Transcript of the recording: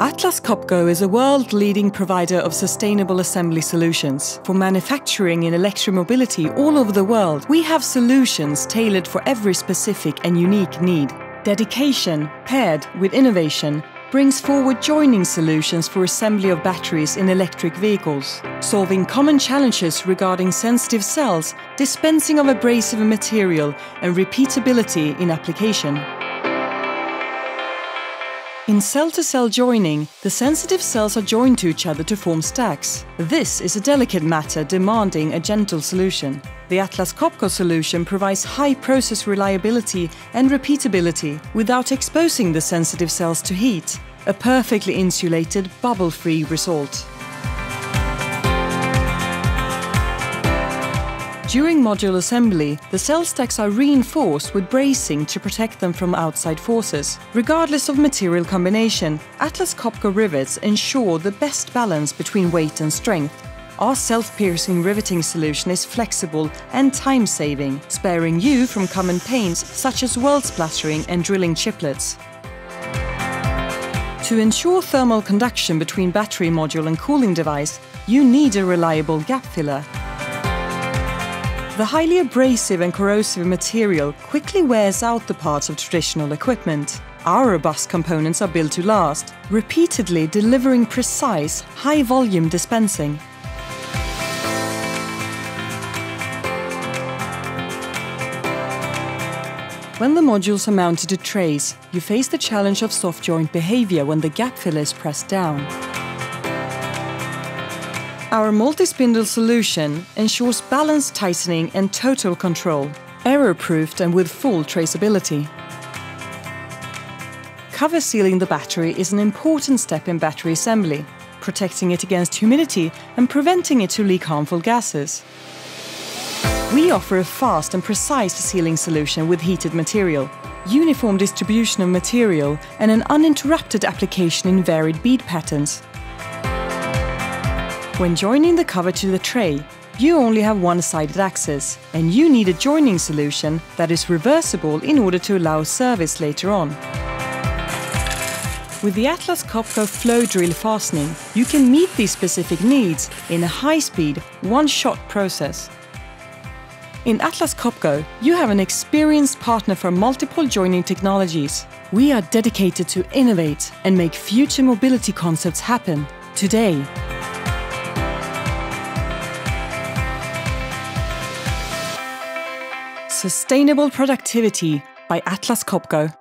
Atlas Copco is a world leading provider of sustainable assembly solutions. For manufacturing in electromobility all over the world, we have solutions tailored for every specific and unique need. Dedication, paired with innovation, brings forward joining solutions for assembly of batteries in electric vehicles, solving common challenges regarding sensitive cells, dispensing of abrasive material, and repeatability in application. In cell-to-cell joining, the sensitive cells are joined to each other to form stacks. This is a delicate matter demanding a gentle solution. The Atlas Copco solution provides high process reliability and repeatability without exposing the sensitive cells to heat. A perfectly insulated, bubble-free result. During module assembly, the cell stacks are reinforced with bracing to protect them from outside forces. Regardless of material combination, Atlas Copco rivets ensure the best balance between weight and strength. Our self-piercing riveting solution is flexible and time-saving, sparing you from common pains such as weld splattering and drilling chiplets. To ensure thermal conduction between battery module and cooling device, you need a reliable gap filler. The highly abrasive and corrosive material quickly wears out the parts of traditional equipment. Our robust components are built to last, repeatedly delivering precise, high-volume dispensing. When the modules are mounted to trays, you face the challenge of soft joint behavior when the gap filler is pressed down. Our multi-spindle solution ensures balanced tightening and total control, error-proofed and with full traceability. Cover sealing the battery is an important step in battery assembly, protecting it against humidity and preventing it to leak harmful gases. We offer a fast and precise sealing solution with heated material, uniform distribution of material and an uninterrupted application in varied bead patterns when joining the cover to the tray, you only have one-sided access, and you need a joining solution that is reversible in order to allow service later on. With the Atlas Copco flow drill fastening, you can meet these specific needs in a high-speed, one-shot process. In Atlas Copco, you have an experienced partner for multiple joining technologies. We are dedicated to innovate and make future mobility concepts happen today. Sustainable Productivity by Atlas Copco.